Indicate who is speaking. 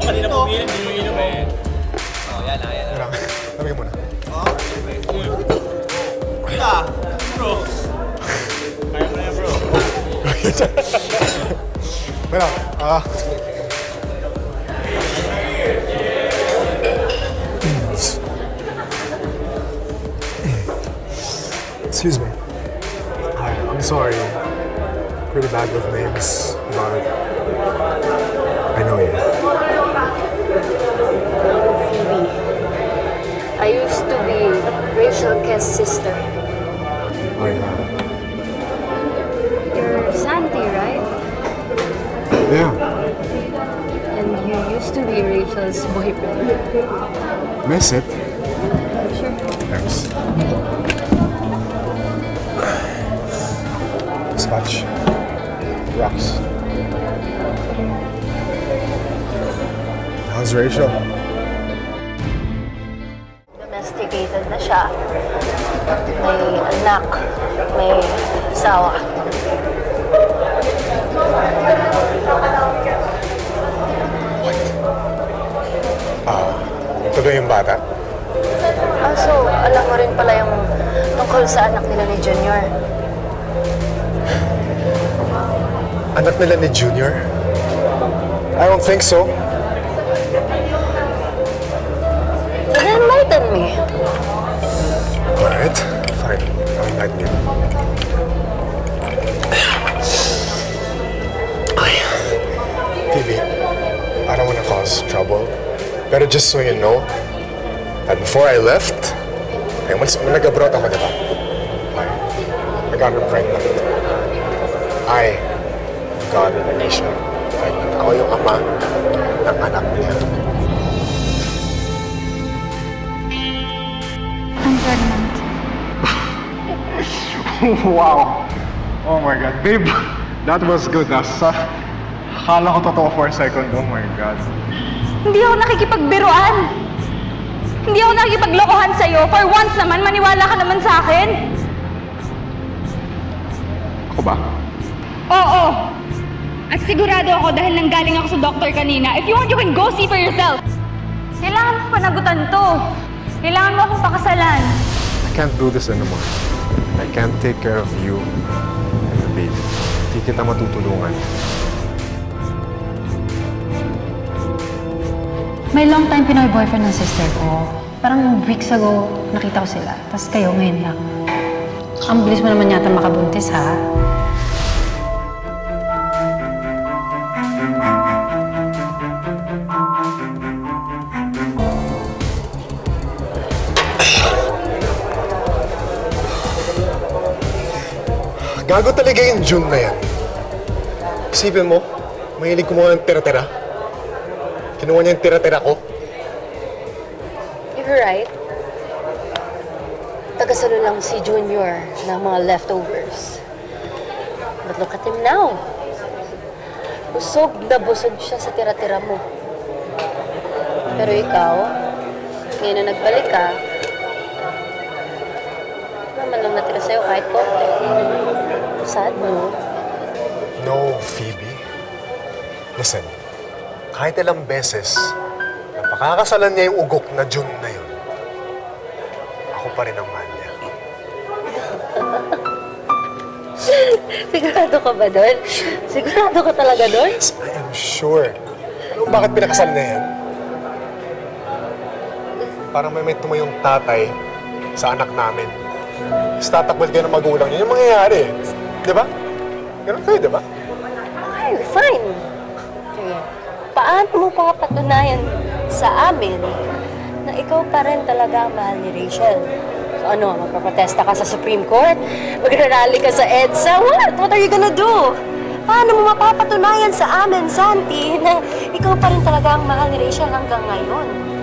Speaker 1: Kanina po eh.
Speaker 2: Oh, yan yan.
Speaker 3: Kailangan. Lamigin muna.
Speaker 1: Kita! Bro! Kaya mo na yan, bro.
Speaker 3: Ah. Excuse me. I'm sorry. Pretty bad with names, but
Speaker 4: Sister. You're Santi, right?
Speaker 3: Yeah.
Speaker 4: And you used to be Rachel's boyfriend.
Speaker 3: Miss it?
Speaker 4: Sure.
Speaker 3: Thanks. Scotch. Rocks. How's Rachel?
Speaker 4: Domesticated na siya. May anak. May asawa.
Speaker 3: Ito ba yung bata?
Speaker 4: Ah, so, alam mo rin pala yung tungkol sa anak nila ni Junior.
Speaker 3: Anak nila ni Junior? I don't think so.
Speaker 4: Then enlighten me.
Speaker 3: Alright, fine. I'm you. Ay. Phoebe, I don't want to cause trouble. Pero just so you know, that before I left, I umalis, nag-abroad ako, di ba? I, I got her pregnant. I got Anisha pregnant. Ako yung ama ng anak niya. Wow! Oh my God, babe, that was good. Nasa, akala ko totoo for a second. Oh my God.
Speaker 5: Hindi ako nakikipagbiruan. Hindi ako nakikipaglokohan sa'yo. For once naman, maniwala ka naman sa akin.
Speaker 3: Ako ba?
Speaker 5: Oo. At sigurado ako dahil nanggaling ako sa doktor kanina. If you want, you can go see for yourself. Kailangan mo panagutan to. Kailangan mo akong pakasalan.
Speaker 3: I can't do this anymore. I can't take care of you and the baby. Hindi kita matutulungan.
Speaker 6: May long time Pinoy boyfriend ng sister ko. Parang weeks ago, nakita ko sila. Tapos kayo ngayon lang. Ang bilis mo naman yata makabuntis, ha?
Speaker 3: Gago talaga yung June na yan. Isipin mo, mahilig kumuha ng tira-tira. Kinuha niya yung tira-tira ko.
Speaker 4: You're right. Tagasalo lang si Junior ng mga leftovers. But look at him now. Busog na busog siya sa tira-tira mo. Pero ikaw, ngayon na nagbalik ka, wala man lang natira sa'yo kahit konti. Sad, no?
Speaker 3: No, Phoebe. Listen, kahit ilang beses, napakakasalan niya yung ugok na June na yun, ako pa rin ang mahal niya.
Speaker 4: Sigurado ka ba doon? Sigurado ka talaga doon?
Speaker 3: Yes, I am sure. Mo bakit pinakasal na yan? Parang may may tumayong tatay sa anak namin. Tapos tatakwil kayo ng magulang niya. Yung mangyayari. Di ba? Ganun kayo, di ba?
Speaker 4: Okay, fine. Sige. Paano mo papatunayan sa amin na ikaw pa rin talaga ang mahal ni Rachel? So ano, magpaprotesta ka sa Supreme Court? Magrarally ka sa EDSA? What? What are you gonna do? Paano mo mapapatunayan sa amin, Santi, na ikaw pa rin talaga ang mahal ni Rachel hanggang ngayon?